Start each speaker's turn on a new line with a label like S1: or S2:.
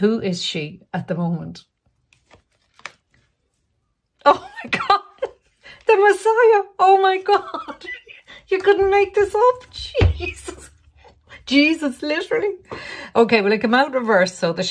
S1: Who is she at the moment? Oh my God. The Messiah. Oh my God. You couldn't make this up. Jesus. Jesus, literally. Okay, well, it came out reverse, so the